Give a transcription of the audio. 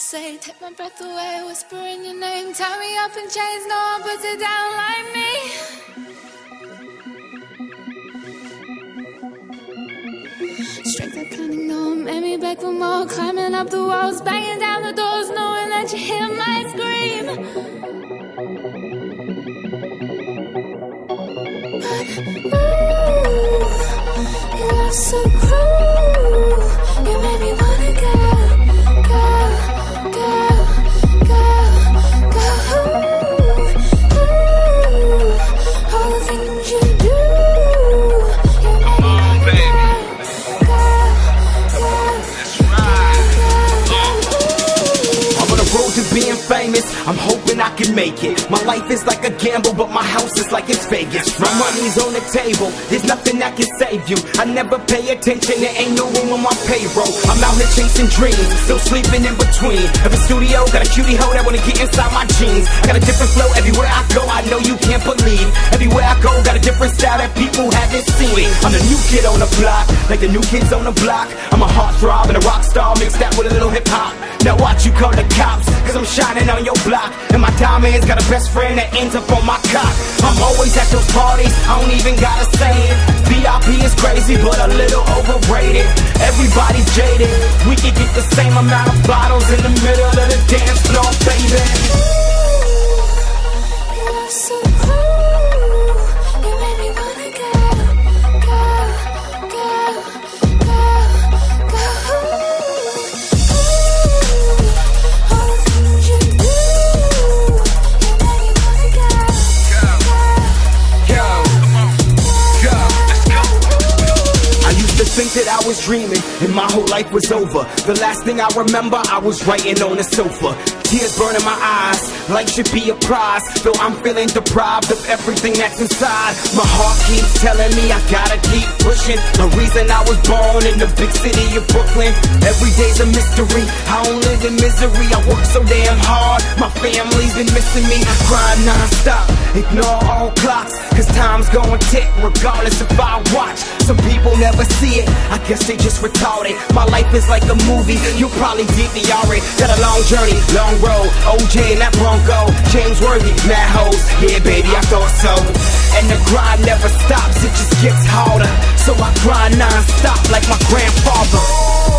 say. Take my breath away, whispering your name. Tie me up in chains, no one puts it down like me. Strength I can't ignore, made me beg for more. Climbing up the walls, banging down the doors, knowing that you hear my scream. Road to being famous. I'm hoping I can make it. My life is like a gamble, but my house is like it's Vegas. My money's on the table. There's nothing that can save you. I never pay attention. There ain't no room on my payroll. I'm out here chasing dreams, still sleeping in between. Every studio got a cutie hoe that wanna get inside my jeans. I got a different flow everywhere I go. I know you can't believe. Everywhere I go, got a different style that people haven't seen. I'm the new kid on the block, like the new kids on the block. I'm a heartthrob and a rock star mixed that with a little hip hop. Now watch you call the cops, cause I'm shining on your block. And my diamonds got a best friend that ends up on my cock. I'm always at those parties, I don't even gotta say it. VIP is crazy, but a little overrated. Everybody's jaded, we can get the same amount of bottles in the middle of the dance floor, baby. Was dreaming and my whole life was over. The last thing I remember, I was writing on the sofa. Tears burning my eyes, life should be a prize. Though I'm feeling deprived of everything that's inside. My heart keeps telling me I gotta keep pushing. The reason I was born in the big city of Brooklyn. Every day's a mystery. I don't live in misery. I work so damn hard. My family's been missing me. Grind non-stop. Ignore all clocks. Cause time's gonna tick regardless if I watch. Some people never see it. I guess they just retarded. My life is like a movie. You probably DVR it. Got a long journey, long road. OJ and that Bronco. James Worthy, mad hoes. Yeah, baby, I thought so. And the grind never stops. It just gets harder. So I grind non-stop like my grandfather.